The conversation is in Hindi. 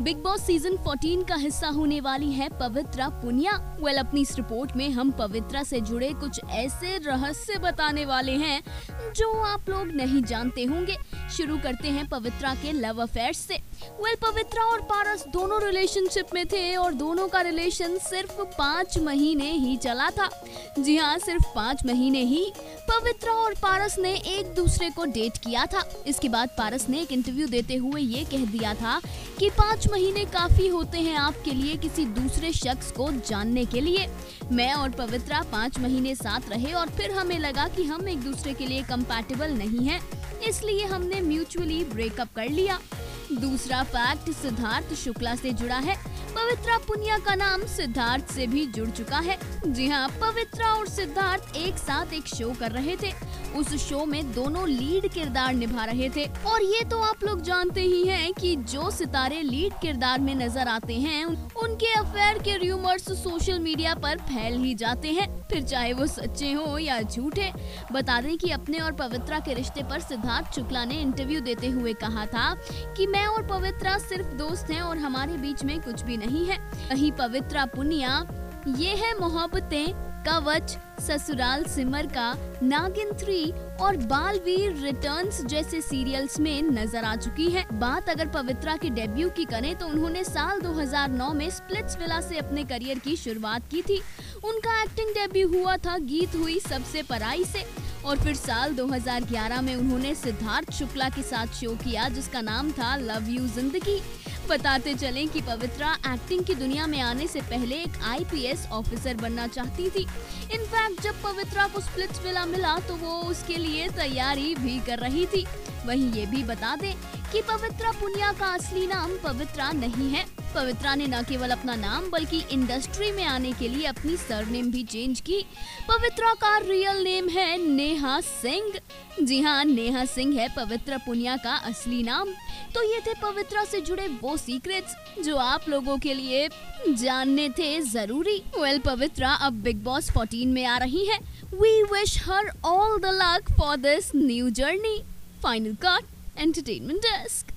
बिग बॉस सीज़न 14 का हिस्सा होने वाली है पवित्रा पुनिया। वेल अपनी इस रिपोर्ट में हम पवित्रा से जुड़े कुछ ऐसे रहस्य बताने वाले हैं, जो आप लोग नहीं जानते होंगे। शुरू करते हैं पवित्रा के लव अफेयर से। वेल पवित्रा और पारस दोनों रिलेशनशिप में थे और दोनों का रिलेशन सिर्फ़ पाँच महीने ही चला था। जी हाँ सिर्फ़ पाँच महीने ही पवित्रा और पारस ने एक दूसरे को डेट किया था। इसके बाद पारस ने एक इंटरव्यू देते हुए ये कह दिया था कि पाँच महीने काफ़ी होते हैं आपके लिए किसी दूसरे शख्स को जानने के लिए। मैं और पवित्रा पाँच महीने साथ रहे और फिर हमें लगा कि हम एक दूसरे के लिए कंपैटिबल नहीं हैं। इसलिए हमने म्यूचुअली ब्रेकअप कर लिया। दूसरा फैक्ट सिद्धार्थ शुक्ला से जुड़ा है। पवित्रा पुनिया का नाम सिद्धार्थ से भी जुड़ चुका है। जी हाँ पवित्रा और सिद्धार्थ एक साथ एक शो कर रहे थे। उस शो में दोनों लीड किरदार निभा रहे थे। और ये तो आप लोग जानते ही हैं कि जो सितारे लीड किरदार में नज़र आते हैं, उनके अफेयर के रूमर्स सोशल मीडिया पर फैल ही जाते हैं। फिर चाहे वो सच्चे हो या झूठे, बता दें कि अपने और पवित्रा के रिश्ते पर सिद्धार्थ शुक्ला ने इंटरव्यू देते हुए कहा था कि, मैं और पवित्रा सिर्फ़ दोस्त हैं और हमारे बीच में कुछ भी नहीं है। वही पवित्रा पुनिया, ये है मोहब्बतें, कवच, ससुराल सिमर का नागिन थ्री और बालवीर रिटर्न्स जैसे सीरियल्स में नज़र आ चुकी है। बात अगर पवित्रा के डेब्यू की करें तो उन्होंने साल 2009 में स्प्लिट्स विला से अपने करियर की शुरुआत की थी। उनका एक्टिंग डेब्यू हुआ था, गीत हुई सबसे पराई से। और फिर साल 2011 में उन्होंने सिद्धार्थ शुक्ला के साथ शो किया, जिसका नाम था लव यू ज़िंदगी। बताते चलें कि पवित्रा एक्टिंग की दुनिया में आने से पहले एक आईपीएस ऑफिसर बनना चाहती थी। इनफैक्ट जब पवित्रा को स्प्लिट्स विला मिला तो वो उसके लिए तैयारी भी कर रही थी। वहीं ये भी बता दें कि पवित्रा पुनिया का असली नाम पवित्रा नहीं है। पवित्रा ने न केवल अपना नाम बल्कि इंडस्ट्री में आने के लिए अपनी सरनेम भी चेंज की। पवित्रा का रियल नेम है नेहा सिंह। जी हाँ नेहा सिंह है पवित्र पुनिया का असली नाम। तो ये थे पवित्रा से जुड़े वो सीक्रेट्स जो आप लोगों के लिए जानने थे ज़रूरी। वेल well, पवित्रा अब बिग बॉस 14 में आ रही है। We wish her all the luck for this new journey final cut Entertainment Desk.